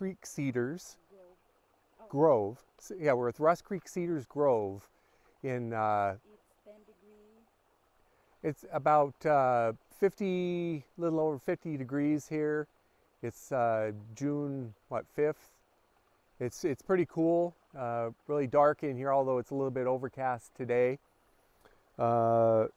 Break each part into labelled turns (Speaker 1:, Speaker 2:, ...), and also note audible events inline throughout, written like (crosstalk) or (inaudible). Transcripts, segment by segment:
Speaker 1: Creek Cedars
Speaker 2: Grove.
Speaker 1: Yeah, we're at Ross Creek Cedars Grove in, uh,
Speaker 2: It's
Speaker 1: it's about uh, 50, little over 50 degrees here. It's uh, June, what, 5th? It's, it's pretty cool, uh, really dark in here, although it's a little bit overcast today. Uh,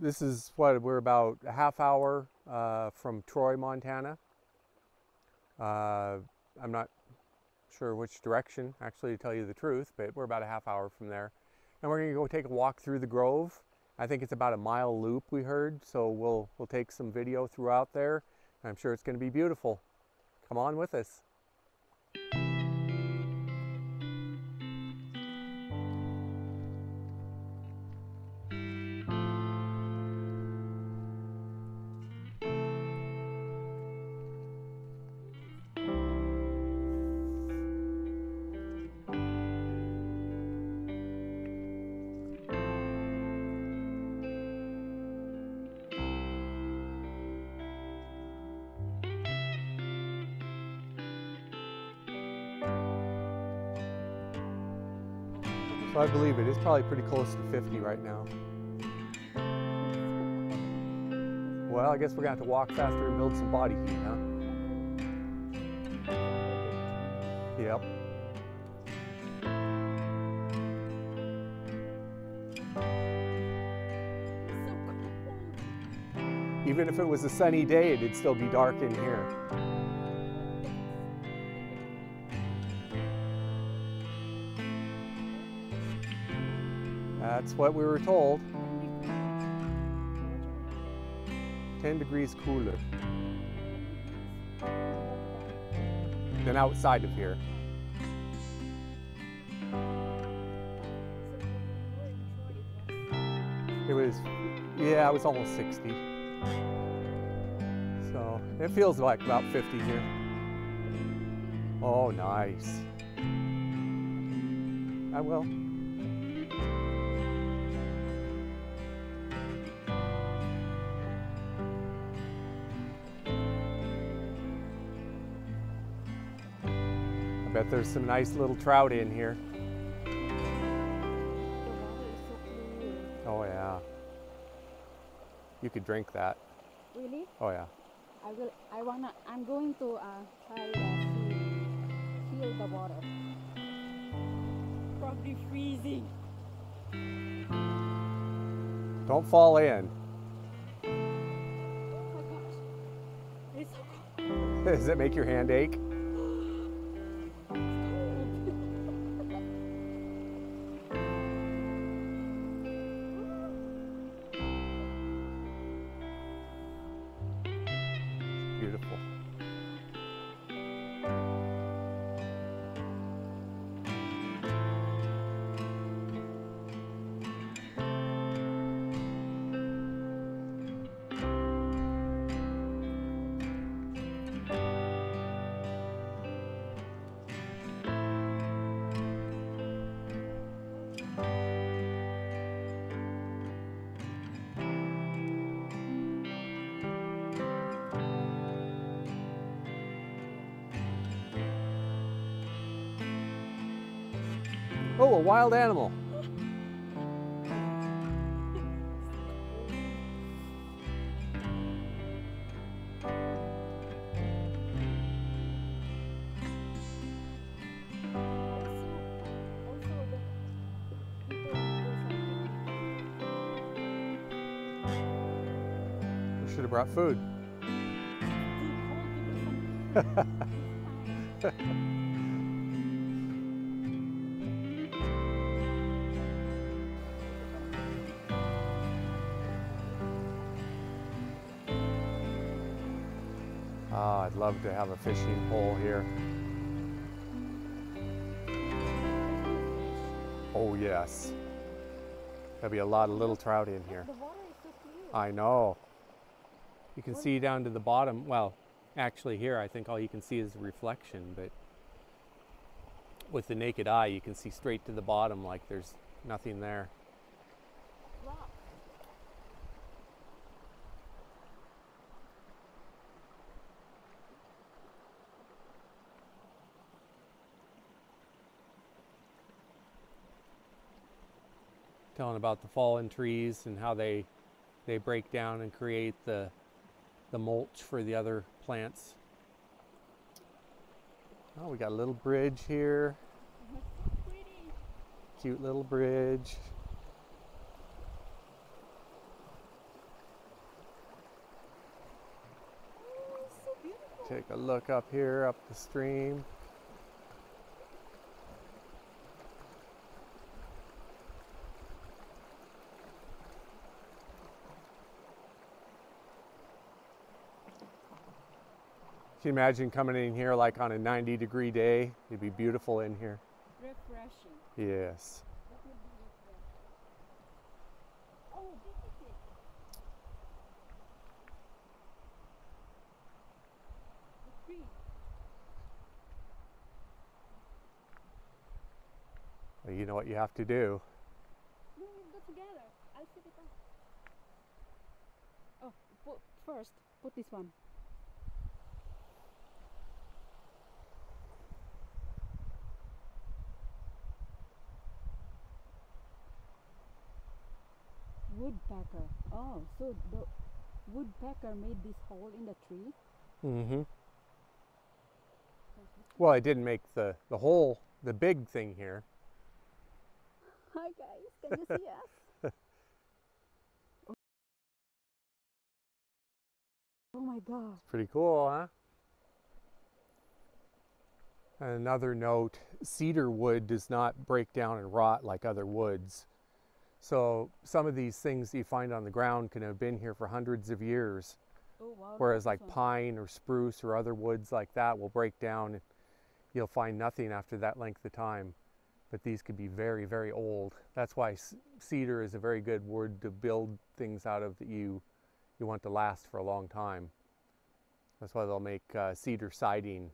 Speaker 1: this is what, we're about a half hour uh, from Troy, Montana. Uh, I'm not sure which direction, actually, to tell you the truth, but we're about a half hour from there. And we're gonna go take a walk through the grove. I think it's about a mile loop we heard, so we'll we'll take some video throughout there. I'm sure it's gonna be beautiful. Come on with us. So I believe it. it is probably pretty close to 50 right now. Well, I guess we're gonna have to walk faster and build some body heat, huh? Yep. Even if it was a sunny day, it'd still be dark in here. That's what we were told. 10 degrees cooler than outside of here. It was, yeah, it was almost 60. So it feels like about 50 here. Oh, nice. I will. I bet there's some nice little trout in here.
Speaker 2: The water is so clear.
Speaker 1: Oh, yeah. You could drink that.
Speaker 2: Really?
Speaker 1: Oh, yeah.
Speaker 2: I will. I wanna. I'm going to uh, try the feel, feel the water. Probably freezing.
Speaker 1: Don't fall in.
Speaker 2: Oh my gosh. It's so cold. (laughs)
Speaker 1: Does it make your hand ache? Beautiful. Oh, a wild animal.
Speaker 2: Also, the people do something.
Speaker 1: We should have brought food. (laughs) (laughs) love to have a fishing pole here. Oh, yes. There'll be a lot of little trout in here.
Speaker 2: The water is so clear.
Speaker 1: I know. You can see down to the bottom. Well, actually, here I think all you can see is the reflection, but with the naked eye, you can see straight to the bottom like there's nothing there. Telling about the fallen trees and how they they break down and create the the mulch for the other plants. Oh, we got a little bridge here.
Speaker 2: Pretty.
Speaker 1: Cute little bridge.
Speaker 2: Oh, so.
Speaker 1: Take a look up here, up the stream. Can you imagine coming in here like on a 90 degree day? It'd be beautiful in here.
Speaker 2: Refreshing.
Speaker 1: Yes.
Speaker 2: That would be refreshing. This is it. The tree.
Speaker 1: Well, you know what you have to do.
Speaker 2: No, go together. I'll set it up. Oh, put first. Put this one. Woodpecker. Oh, so the woodpecker made this hole in the tree.
Speaker 1: Mm-hmm. Well, I didn't make the, the whole, the big thing here.
Speaker 2: Hi guys, can you see us? (laughs) oh my god.
Speaker 1: Pretty cool, huh? And Another note, cedar wood does not break down and rot like other woods. So some of these things you find on the ground can have been here for hundreds of years,
Speaker 2: Oh wow.
Speaker 1: whereas like pine or spruce or other woods like that will break down and you'll find nothing after that length of time. But these could be very, very old. That's why cedar is a very good wood to build things out of that you, you want to last for a long time. That's why they'll make uh, cedar siding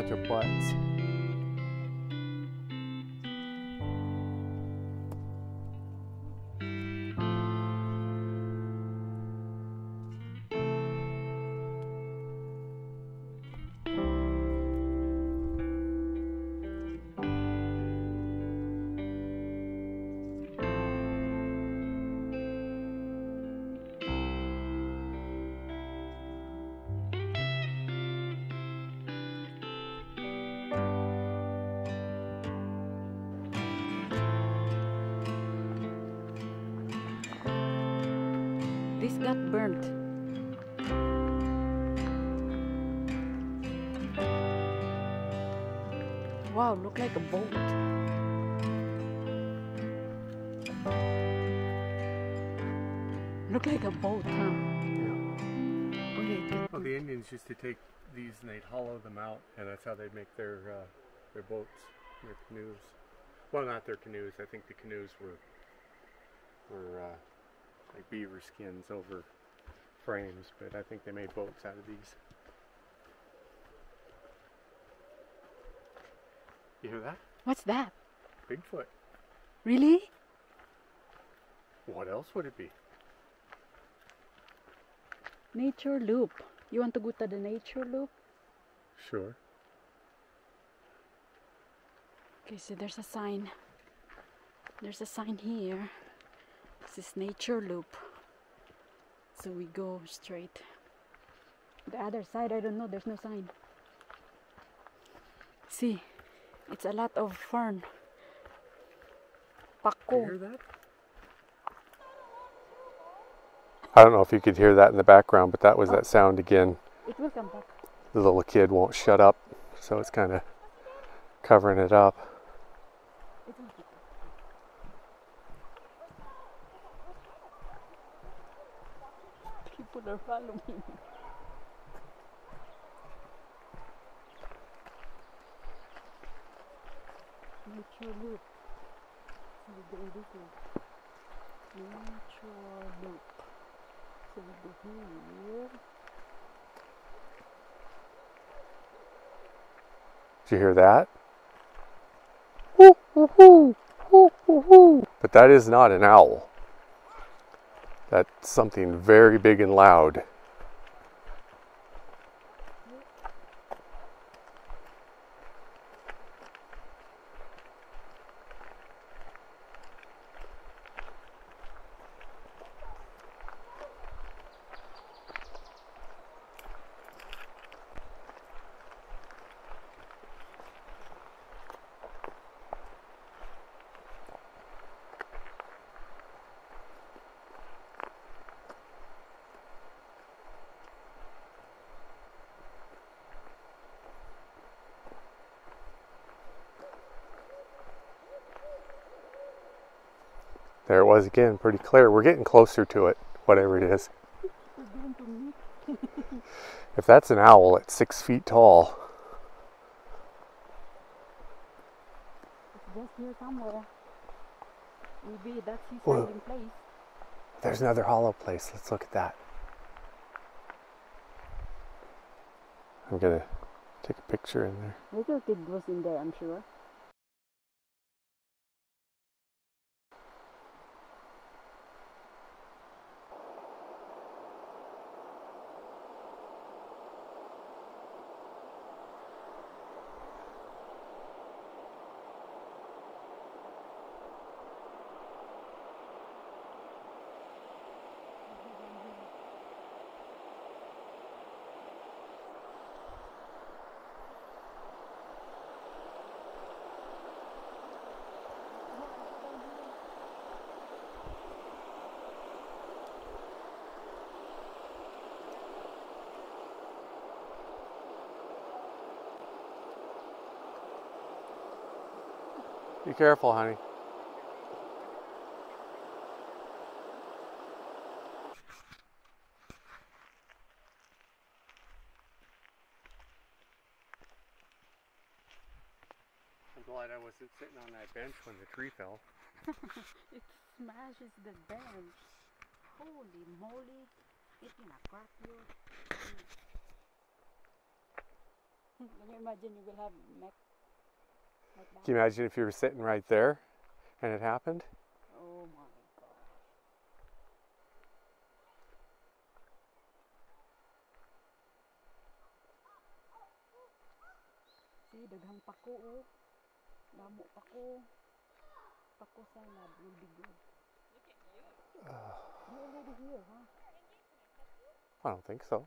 Speaker 1: Of butts.
Speaker 2: Burnt. Wow, look like a boat. Look like a boat, huh?
Speaker 1: Yeah.
Speaker 2: Okay,
Speaker 1: Well, the Indians used to take these and they'd hollow them out, and that's how they'd make their uh, their boats, their canoes. Well, not their canoes. I think the canoes were were uh, like beaver skins over frames, but I think they made boats out of these. You hear that?
Speaker 2: What's that?
Speaker 1: Bigfoot.
Speaker 2: Really?
Speaker 1: What else would it be?
Speaker 2: Nature loop. You want to go to the nature loop?
Speaker 1: Sure.
Speaker 2: Okay, so there's a sign. There's a sign here. This is nature loop. So we go straight. The other side, I don't know, there's no sign. See, it's a lot of fern.
Speaker 1: Did you hear that? I don't know if you could hear that in the background, but that was oh. that sound again.
Speaker 2: It will come back.
Speaker 1: The little kid won't shut up, so it's kind of covering it up.
Speaker 2: It will come back. People are following. Nature loop. So we go in this way. Nature loop. So we go here.
Speaker 1: Did you hear that? But that is not an owl. That's something very big and loud. There it was again, pretty clear. We're getting closer to it, whatever it is.
Speaker 2: We're going to meet.
Speaker 1: If that's an owl at six feet tall,
Speaker 2: It's just here somewhere. Maybe that's his hiding place.
Speaker 1: there's another hollow place. Let's look at that. I'm gonna take a picture in there.
Speaker 2: Little kid was in there, I'm sure.
Speaker 1: Be careful, honey. I'm glad I wasn't sitting on that bench when the tree fell. (laughs)
Speaker 2: It smashes the bench. Holy moly. It gonna crack you. Can you imagine you will have neck like?
Speaker 1: Can you imagine if you were sitting right there and it happened?
Speaker 2: Oh my god. See, daghang pako oh. Damo pako. Pako will be good. You already here, huh?
Speaker 1: I don't think so.